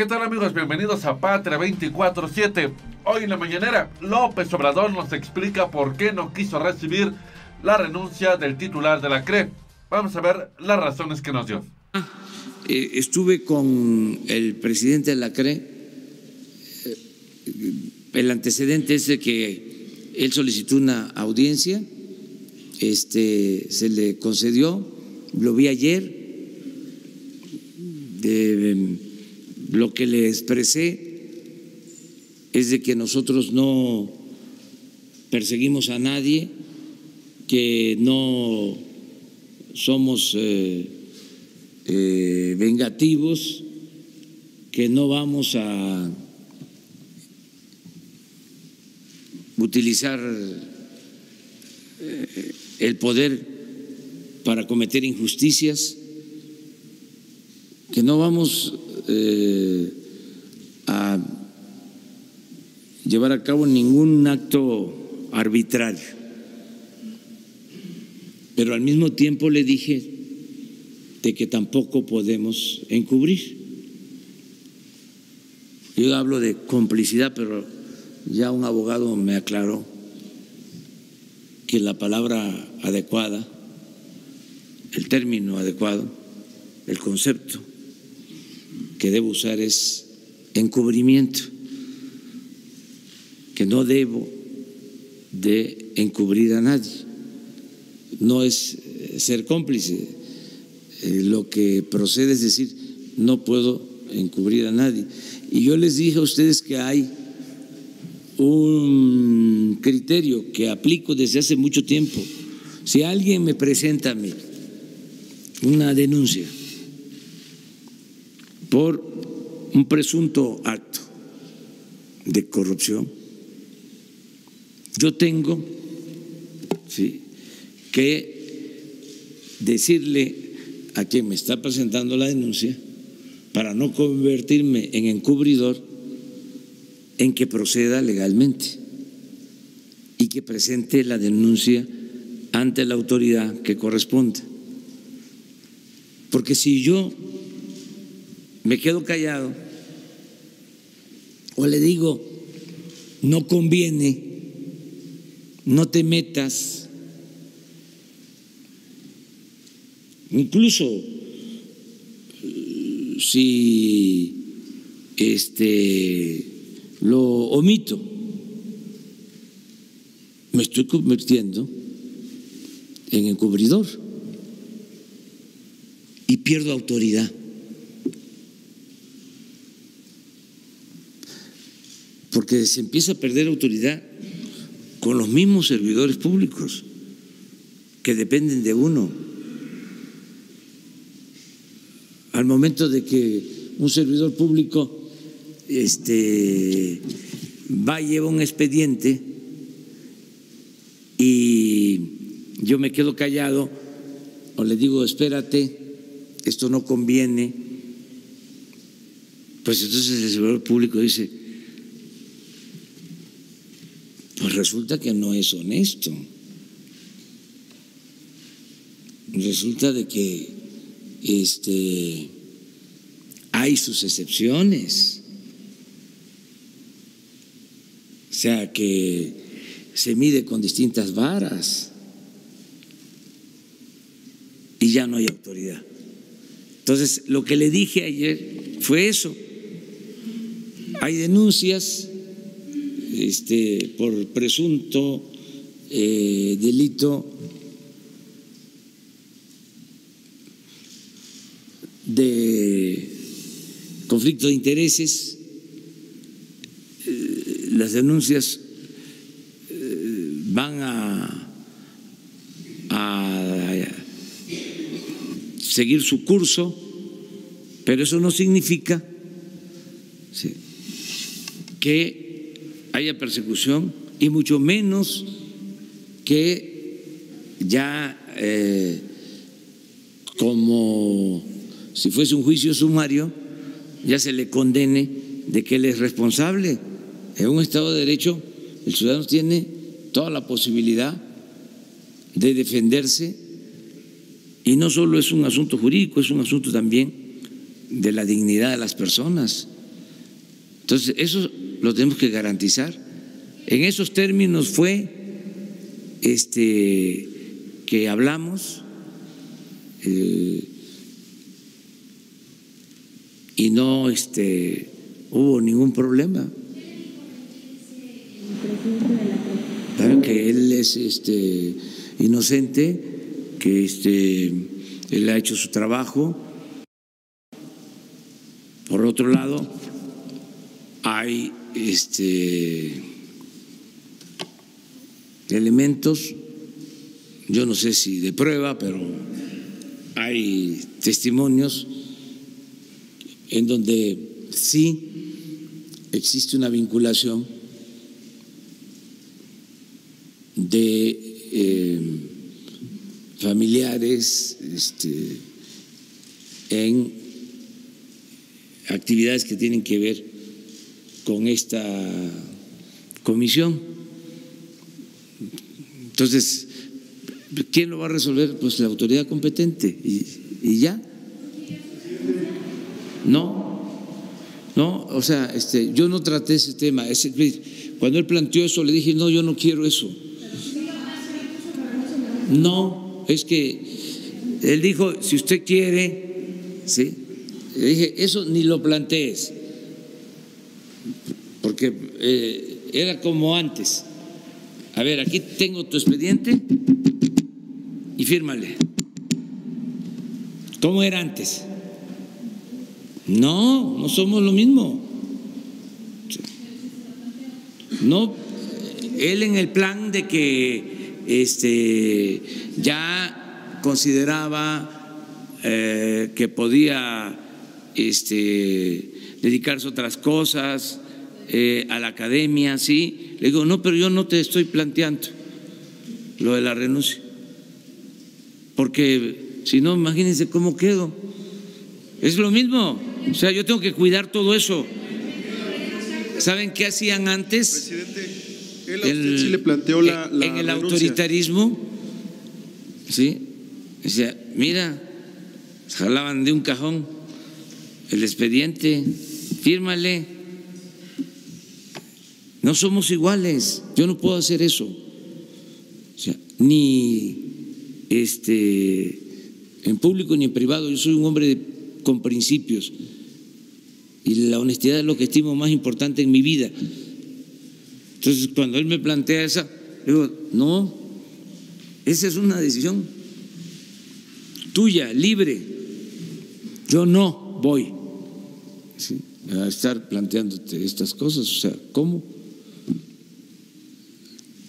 ¿Qué tal amigos? Bienvenidos a Patria 24-7. Hoy en la mañanera, López Obrador nos explica por qué no quiso recibir la renuncia del titular de la CRE. Vamos a ver las razones que nos dio. Eh, estuve con el presidente de la CRE. Eh, el antecedente es de que él solicitó una audiencia, este, se le concedió, lo vi ayer. De, lo que le expresé es de que nosotros no perseguimos a nadie, que no somos eh, eh, vengativos, que no vamos a utilizar eh, el poder para cometer injusticias, que no vamos a llevar a cabo ningún acto arbitrario pero al mismo tiempo le dije de que tampoco podemos encubrir. Yo hablo de complicidad, pero ya un abogado me aclaró que la palabra adecuada, el término adecuado, el concepto que debo usar es encubrimiento, que no debo de encubrir a nadie no es ser cómplice. Eh, lo que procede es decir, no puedo encubrir a nadie. Y yo les dije a ustedes que hay un criterio que aplico desde hace mucho tiempo. Si alguien me presenta a mí una denuncia por un presunto acto de corrupción, yo tengo ¿sí? que decirle a quien me está presentando la denuncia, para no convertirme en encubridor, en que proceda legalmente y que presente la denuncia ante la autoridad que corresponde. Porque si yo me quedo callado o le digo, no conviene, no te metas, Incluso si este lo omito, me estoy convirtiendo en encubridor y pierdo autoridad. Porque se empieza a perder autoridad con los mismos servidores públicos que dependen de uno. al momento de que un servidor público este, va y lleva un expediente y yo me quedo callado o le digo, espérate, esto no conviene, pues entonces el servidor público dice, pues resulta que no es honesto. Resulta de que este, hay sus excepciones. O sea que se mide con distintas varas y ya no hay autoridad. Entonces, lo que le dije ayer fue eso. Hay denuncias este, por presunto eh, delito de conflicto de intereses, eh, las denuncias eh, van a, a seguir su curso, pero eso no significa que haya persecución y mucho menos que ya eh, como si fuese un juicio sumario, ya se le condene de que él es responsable. En un Estado de Derecho, el ciudadano tiene toda la posibilidad de defenderse y no solo es un asunto jurídico, es un asunto también de la dignidad de las personas. Entonces, eso lo tenemos que garantizar. En esos términos fue este, que hablamos eh, y no este, hubo ningún problema. Que él es este, inocente, que este, él ha hecho su trabajo. Por otro lado, este, elementos, yo no sé si de prueba, pero hay testimonios en donde sí existe una vinculación de eh, familiares este, en actividades que tienen que ver con esta comisión. Entonces, ¿quién lo va a resolver? Pues la autoridad competente y, ya. No, no, o sea, este, yo no traté ese tema. Ese, cuando él planteó eso, le dije, no, yo no quiero eso. No, es que él dijo, si usted quiere, ¿sí? Le dije, eso ni lo plantees, porque eh, era como antes. A ver, aquí tengo tu expediente y fírmale. ¿Cómo era antes? No, no somos lo mismo. No, él en el plan de que este, ya consideraba eh, que podía este, dedicarse a otras cosas, eh, a la academia, sí. Le digo, no, pero yo no te estoy planteando lo de la renuncia. Porque si no, imagínense cómo quedo. Es lo mismo. O sea, yo tengo que cuidar todo eso. ¿Saben qué hacían antes? Presidente, él sí le planteó la, en el autoritarismo, ¿sí? Decía, mira, jalaban de un cajón el expediente, fírmale. No somos iguales, yo no puedo hacer eso. O sea, ni este en público ni en privado, yo soy un hombre con principios. Y la honestidad es lo que estimo más importante en mi vida. Entonces, cuando él me plantea esa, digo, no, esa es una decisión tuya, libre. Yo no voy estar planteándote estas cosas. O sea, ¿cómo?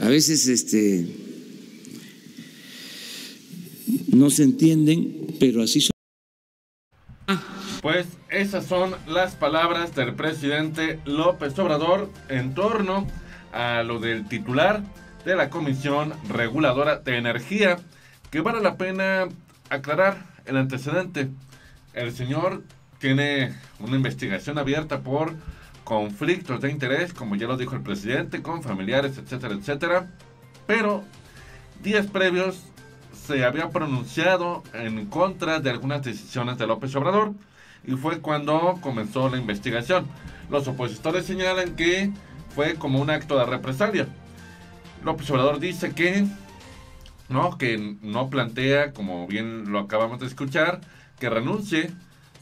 A veces este, no se entienden, pero así son. Pues esas son las palabras del presidente López Obrador en torno a lo del titular de la Comisión Reguladora de Energía, que vale la pena aclarar el antecedente. El señor tiene una investigación abierta por conflictos de interés, como ya lo dijo el presidente, con familiares, etcétera, etcétera. Pero días previos se había pronunciado en contra de algunas decisiones de López Obrador y fue cuando comenzó la investigación. Los opositores señalan que fue como un acto de represalia. López Obrador dice que no, que no plantea, como bien lo acabamos de escuchar, que renuncie,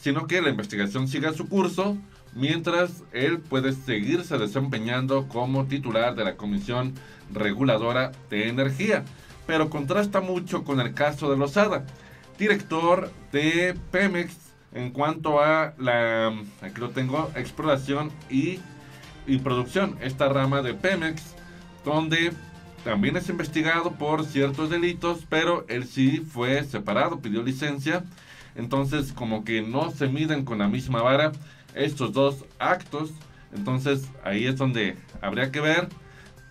sino que la investigación siga su curso mientras él puede seguirse desempeñando como titular de la Comisión Reguladora de Energía. Pero contrasta mucho con el caso de Lozada, director de Pemex en cuanto a la, aquí lo tengo, exploración y, y producción, esta rama de Pemex, donde también es investigado por ciertos delitos, pero él sí fue separado, pidió licencia, entonces como que no se miden con la misma vara estos dos actos, entonces ahí es donde habría que ver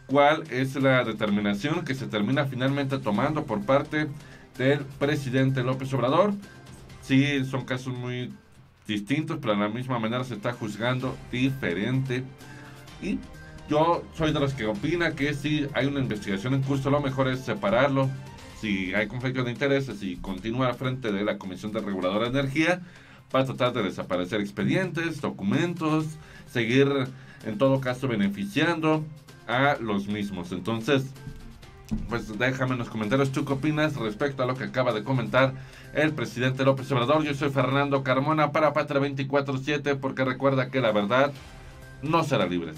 cuál es la determinación que se termina finalmente tomando por parte del presidente López Obrador sí son casos muy distintos, pero de la misma manera se está juzgando diferente. Y yo soy de los que opina que si hay una investigación en curso, lo mejor es separarlo. Si hay conflicto de intereses y continúa frente de la Comisión de Reguladora de Energía, para tratar de desaparecer expedientes, documentos, seguir en todo caso beneficiando a los mismos. Entonces, pues déjame en los comentarios tú qué opinas respecto a lo que acaba de comentar el presidente López Obrador. Yo soy Fernando Carmona para Patra 24-7 porque recuerda que la verdad no será libre.